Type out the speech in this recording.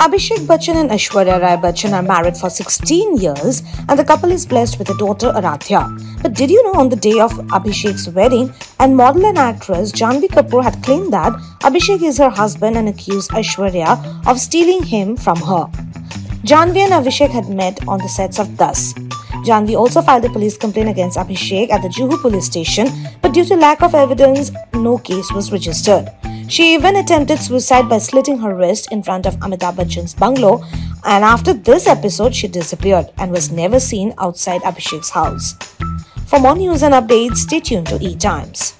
Abhishek Bachchan and Aishwarya Rai Bachchan are married for 16 years and the couple is blessed with a daughter Aaradhya. But did you know on the day of Abhishek's wedding, and model and actress Jhanvi Kapoor had claimed that Abhishek is her husband and accused Aishwarya of stealing him from her. Jhanvi and Abhishek had met on the sets of Dus. Jhanvi also filed a police complaint against Abhishek at the Juhu police station, but due to lack of evidence, no case was registered. She even attempted suicide by slitting her wrist in front of Amitabh Bachchan's bungalow, and after this episode, she disappeared and was never seen outside Abhishek's house. For more news and updates, stay tuned to E Times.